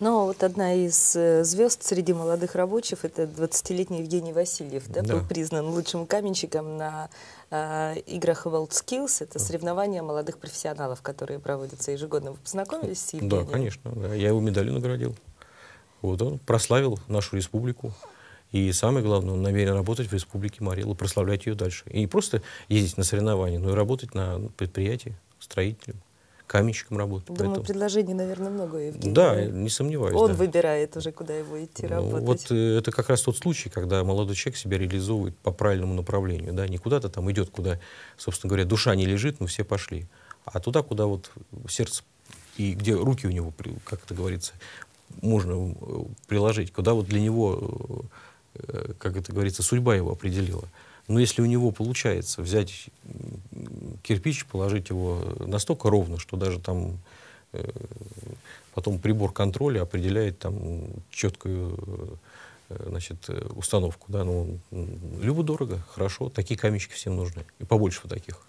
вот одна из э, звезд среди молодых рабочих, это 20-летний Евгений Васильев, да, Да. был признан лучшим каменщиком на э, играх WorldSkills. Это соревнования молодых профессионалов, которые проводятся ежегодно. Вы познакомились с Евгением? Да, конечно. да. Я его медалью наградил. Вот он прославил нашу республику. И самое главное, он намерен работать в республике Марил и прославлять ее дальше. И не просто ездить на соревнования, но и работать на предприятии, строителем, каменщиком работать. Думаю, Поэтому- предложений, наверное, много у Евгения. Да, не сомневаюсь. Он да. выбирает уже, куда его идти Ну, работать. Вот э, это как раз тот случай, когда молодой человек себя реализовывает по правильному направлению. Да? Не куда-то там идет, куда, собственно говоря, душа не лежит, мы все пошли. А туда, куда вот сердце и где руки у него, как это говорится, можно э, приложить, куда вот для него, э, как это говорится, судьба его определила. Но если у него получается взять кирпич, положить его настолько ровно, что даже там э, потом прибор контроля определяет там четкую э, значит, установку. Да? Ну, любо-дорого, хорошо, такие каменщики всем нужны. И побольше таких.